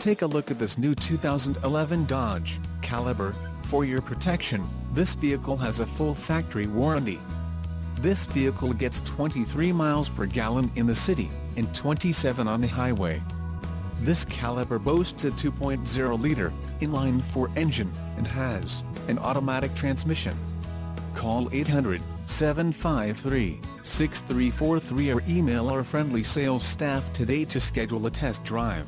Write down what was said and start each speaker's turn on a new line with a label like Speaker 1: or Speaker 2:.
Speaker 1: Take a look at this new 2011 Dodge Caliber. For your protection, this vehicle has a full factory warranty. This vehicle gets 23 miles per gallon in the city, and 27 on the highway. This Caliber boasts a 2.0-liter, inline-four engine, and has an automatic transmission. Call 800-753-6343 or email our friendly sales staff today to schedule a test drive.